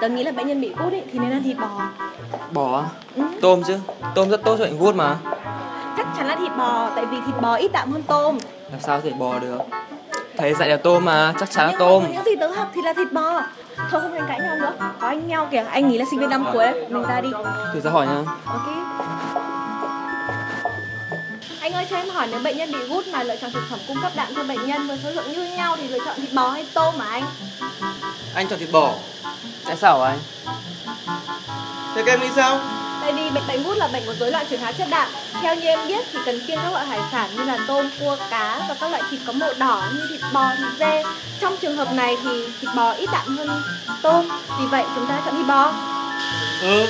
tớ nghĩ là bệnh nhân bị gút ấy thì nên ăn thịt bò. Bò á? ừ. Tôm chứ. Tôm rất tốt cho bệnh gút mà. Chắc chắn là thịt bò tại vì thịt bò ít đạm hơn tôm. Làm sao thể bò được? Thầy dạy là tôm mà Chắc chắn là tôm. những gì tớ học thì là thịt bò. Thôi không nên cãi nhau nữa. Có anh nhau kìa anh nghĩ là sinh viên năm cuối đấy. Mình ra đi. Thử ra hỏi nha ok. Anh ơi cho em hỏi nếu bệnh nhân bị gút mà lựa chọn thực phẩm cung cấp đạm cho bệnh nhân với số lượng như nhau thì lựa chọn thịt bò hay tôm mà anh? Anh chọn thịt bò Tại sao hả anh? Thế các em nghĩ sao? Tại vì bệnh bệnh gút là bệnh có rối loạn chuyển hóa chất đạm. Theo như em biết thì cần kiêng các loại hải sản như là tôm, cua, cá và các loại thịt có màu đỏ như thịt bò, thịt dê. Trong trường hợp này thì thịt bò ít đạm hơn tôm, vì vậy chúng ta chọn thịt bò. Ừ,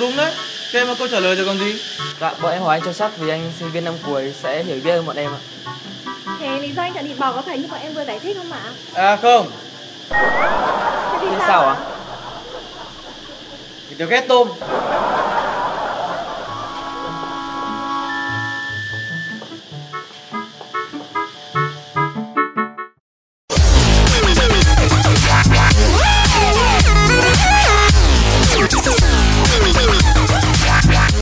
đúng đấy Cho em một câu trả lời rồi còn gì Dạ bọn em hỏi anh cho chắc vì anh sinh viên năm cuối sẽ hiểu biết hơn bọn em ạ Thế lý do anh chọn thịt bò có phải như bọn em vừa giải thích không ạ? À không, Thế thì Thế sao, sao ạ? ạ? Thì tớ ghét tôm.